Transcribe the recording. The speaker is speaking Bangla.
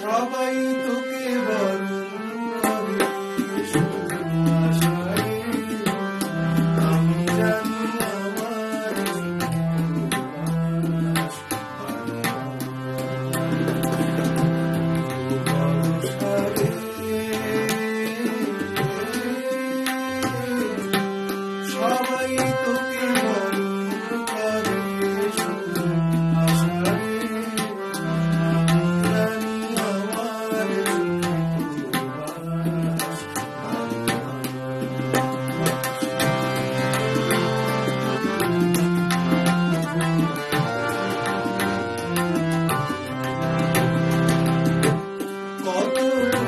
সবাই you.